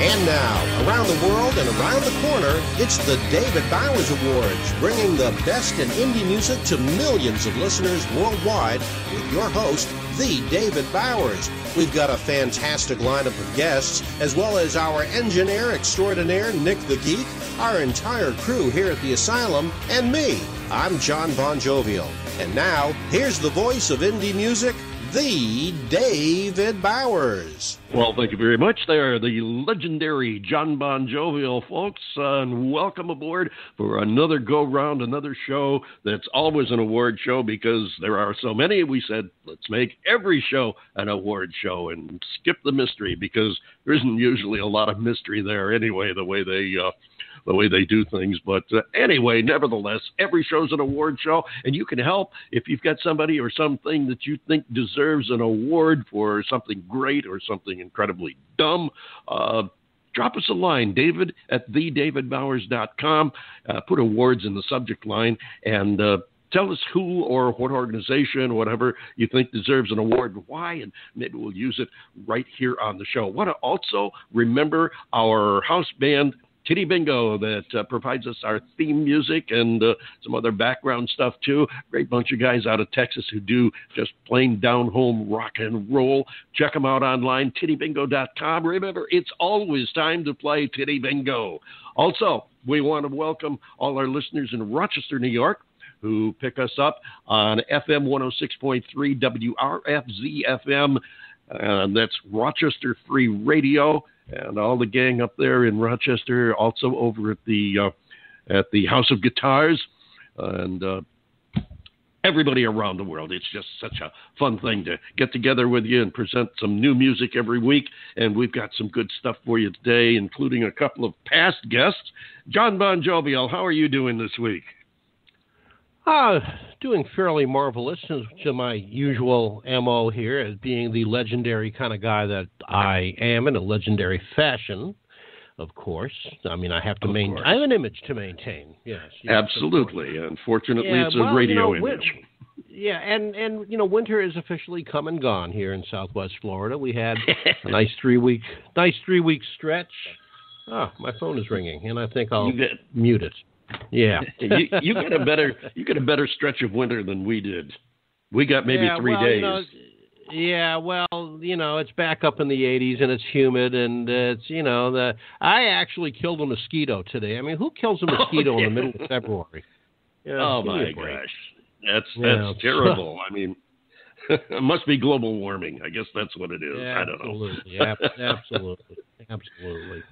And now, around the world and around the corner, it's the David Bowers Awards, bringing the best in indie music to millions of listeners worldwide with your host, the David Bowers. We've got a fantastic lineup of guests, as well as our engineer extraordinaire, Nick the Geek, our entire crew here at the Asylum, and me. I'm John Bon Jovial. And now, here's the voice of indie music, the David Bowers. Well, thank you very much there, the legendary John Bon Jovial, folks, uh, and welcome aboard for another go round, another show that's always an award show because there are so many. We said, let's make every show an award show and skip the mystery because there isn't usually a lot of mystery there anyway, the way they. Uh, the way they do things. But uh, anyway, nevertheless, every show's an award show, and you can help if you've got somebody or something that you think deserves an award for something great or something incredibly dumb. Uh, drop us a line, david at thedavidbowers.com. Uh, put awards in the subject line and uh, tell us who or what organization, whatever you think deserves an award and why, and maybe we'll use it right here on the show. Want to also remember our house band Titty Bingo that uh, provides us our theme music and uh, some other background stuff too. Great bunch of guys out of Texas who do just plain down home rock and roll. Check them out online, tittybingo.com. Remember, it's always time to play Titty Bingo. Also, we want to welcome all our listeners in Rochester, New York who pick us up on FM 106.3 WRFZ FM. Uh, that's Rochester Free Radio and all the gang up there in Rochester, also over at the uh, at the House of Guitars, and uh, everybody around the world. It's just such a fun thing to get together with you and present some new music every week. And we've got some good stuff for you today, including a couple of past guests. John Bon Jovial, how are you doing this week? Uh, doing fairly marvelous to my usual MO here as being the legendary kind of guy that I am in a legendary fashion. Of course, I mean I have to maintain. I have an image to maintain. Yes, yes absolutely. Unfortunately, yeah, it's well, a radio you know, image. yeah, and and you know winter is officially come and gone here in Southwest Florida. We had a nice three week nice three week stretch. Ah, my phone is ringing, and I think I'll mute it. Yeah, you, you got a better you got a better stretch of winter than we did. We got maybe yeah, three well, days. You know, yeah, well, you know, it's back up in the 80s and it's humid and it's, you know, the I actually killed a mosquito today. I mean, who kills a oh, mosquito oh, yeah. in the middle of February? Know, oh my gosh, that's that's yeah. terrible. I mean, it must be global warming. I guess that's what it is. Yeah, I don't know. Absolutely, absolutely, absolutely.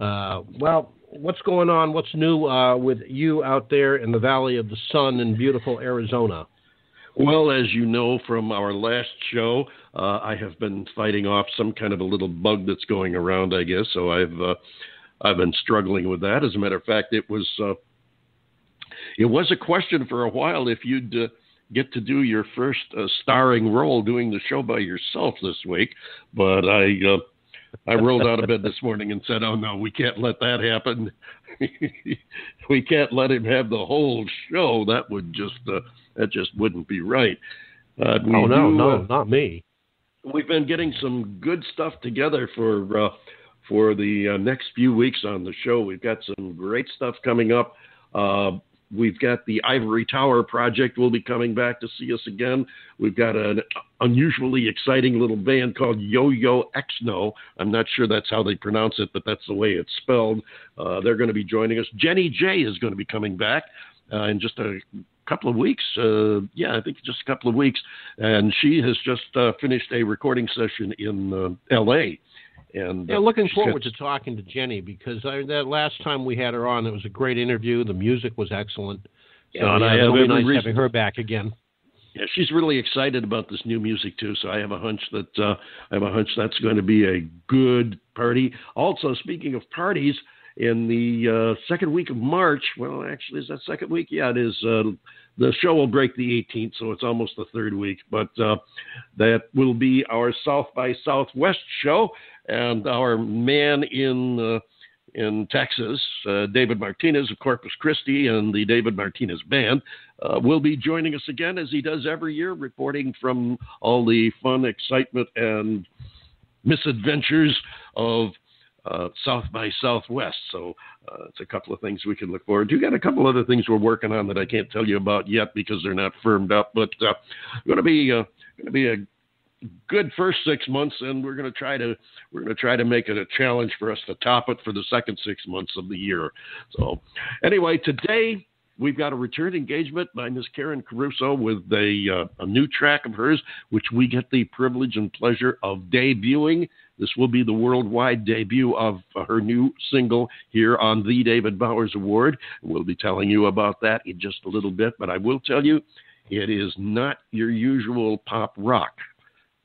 Uh, well, what's going on? What's new uh, with you out there in the Valley of the Sun in beautiful Arizona? Well, as you know from our last show, uh, I have been fighting off some kind of a little bug that's going around, I guess. So I've uh, I've been struggling with that. As a matter of fact, it was uh, it was a question for a while if you'd uh, get to do your first uh, starring role doing the show by yourself this week, but I uh, I rolled out of bed this morning and said, "Oh no, we can't let that happen. we can't let him have the whole show. That would just uh, that just wouldn't be right." Uh, oh no, do, no, uh, not me. We've been getting some good stuff together for uh, for the uh, next few weeks on the show. We've got some great stuff coming up. We've got the Ivory Tower project will be coming back to see us again. We've got an unusually exciting little band called Yo Yo Exno. I'm not sure that's how they pronounce it, but that's the way it's spelled. Uh, they're going to be joining us. Jenny J is going to be coming back uh, in just a couple of weeks. Uh, yeah, I think just a couple of weeks. And she has just uh, finished a recording session in uh, L.A. And yeah, looking forward to talking to Jenny because I, that last time we had her on, it was a great interview. The music was excellent. So, yeah, and I have nice reason... having her back again. Yeah, she's really excited about this new music too. So I have a hunch that uh, I have a hunch that's going to be a good party. Also, speaking of parties, in the uh, second week of March, well, actually, is that second week? Yeah, it is. Uh, the show will break the 18th, so it's almost the third week. But uh, that will be our South by Southwest show, and our man in uh, in Texas, uh, David Martinez of Corpus Christi and the David Martinez Band, uh, will be joining us again as he does every year, reporting from all the fun, excitement, and misadventures of uh, South by Southwest. So uh, it's a couple of things we can look forward to. Got a couple other things we're working on that I can't tell you about yet because they're not firmed up. But uh, going to be uh, going to be a good first six months, and we're going to try to we're going to try to make it a challenge for us to top it for the second six months of the year. So anyway, today we've got a return engagement by Miss Karen Caruso with a, uh, a new track of hers, which we get the privilege and pleasure of debuting. This will be the worldwide debut of her new single here on the David Bowers Award. We'll be telling you about that in just a little bit, but I will tell you it is not your usual pop rock.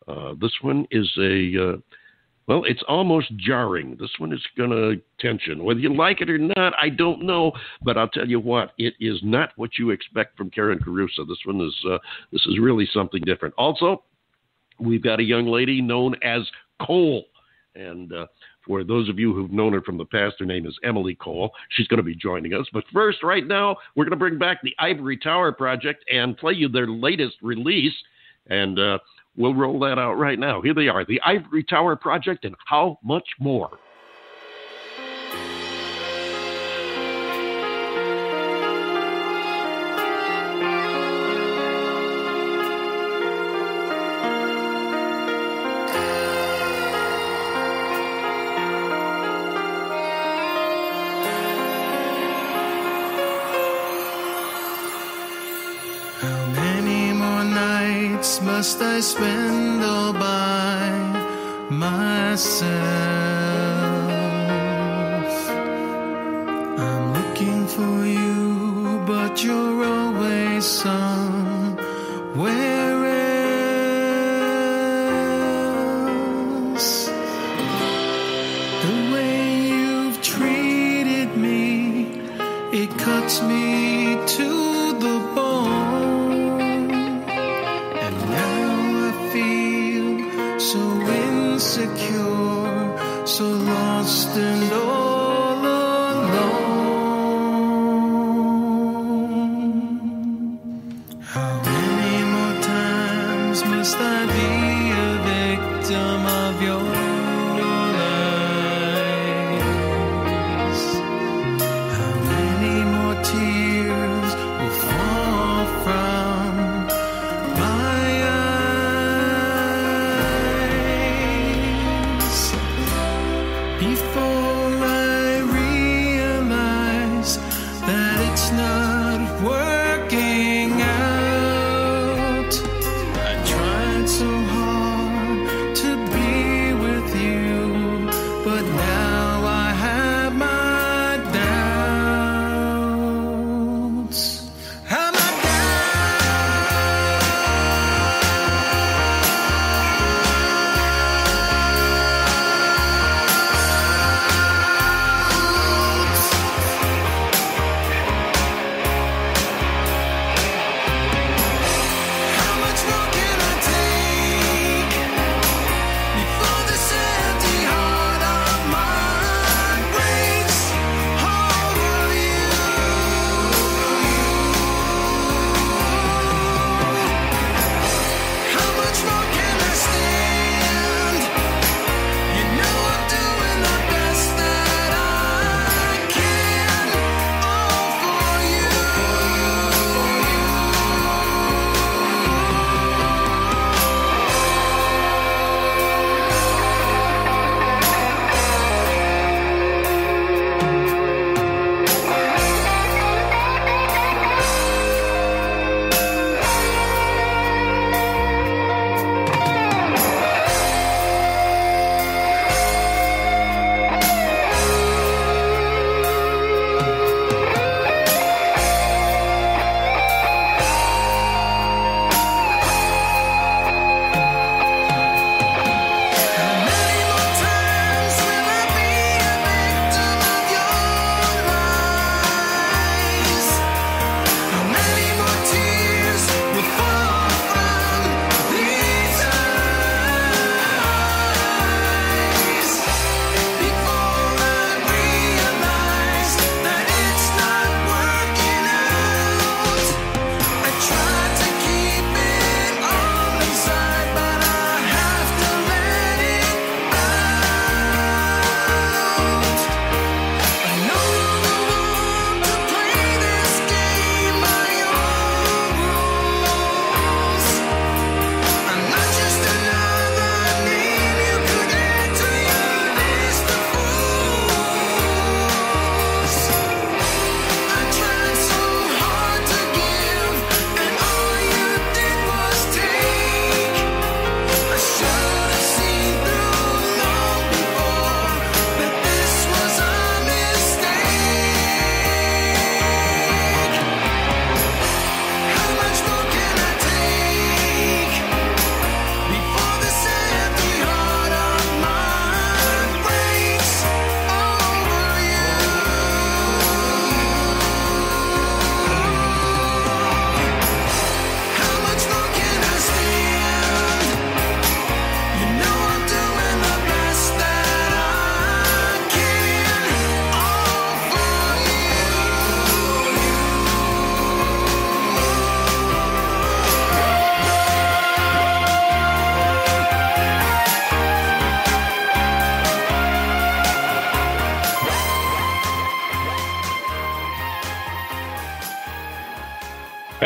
Uh, this one is a uh, well, it's almost jarring. This one is going to tension. Whether you like it or not, I don't know. But I'll tell you what, it is not what you expect from Karen Caruso. This one is uh, this is really something different. Also, we've got a young lady known as Cole, and uh, for those of you who've known her from the past, her name is Emily Cole. She's going to be joining us. But first, right now, we're going to bring back the Ivory Tower Project and play you their latest release. And uh, We'll roll that out right now. Here they are the Ivory Tower Project and how much more. Must I spend all by myself? I'm looking for you, but you're always somewhere else. The way you've treated me, it cuts me to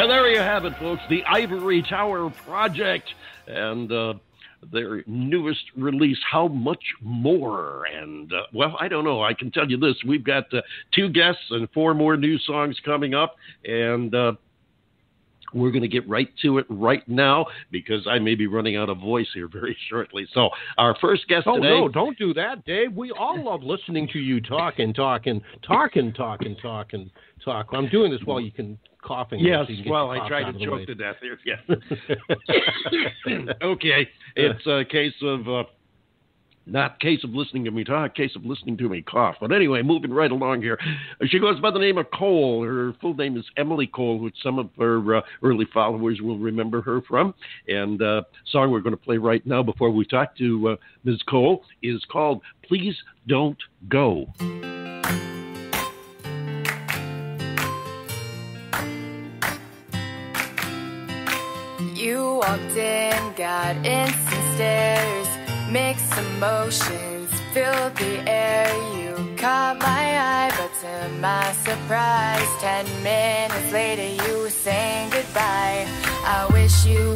there you have it, folks. The Ivory Tower Project and uh, their newest release, How Much More. And, uh, well, I don't know. I can tell you this we've got uh, two guests and four more new songs coming up. And, uh, we're going to get right to it right now because I may be running out of voice here very shortly. So, our first guest oh, today. no, don't do that, Dave. We all love listening to you talk and talk and talk and talk and talk and talk. I'm doing this while you can coughing. Yes, well, I tried to choke to death here. Yes. okay, it's a case of uh, not case of listening to me talk, case of listening to me cough. But anyway, moving right along here. She goes by the name of Cole. Her full name is Emily Cole, which some of her uh, early followers will remember her from. And uh, song we're going to play right now before we talk to uh, Ms. Cole is called "Please Don't Go." You walked in, got instant stares, mixed emotions filled the air. You caught my eye, but to my surprise, ten minutes later you were saying goodbye. I wish you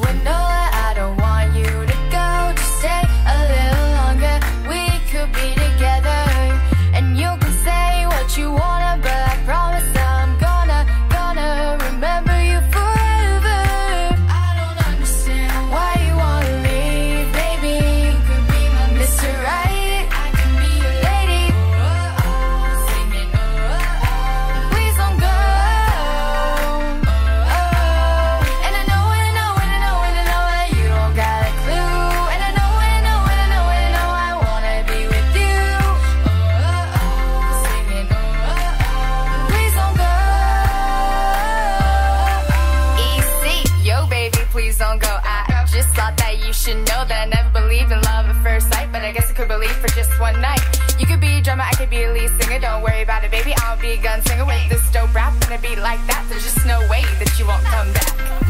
like that, there's just no way that you won't come back.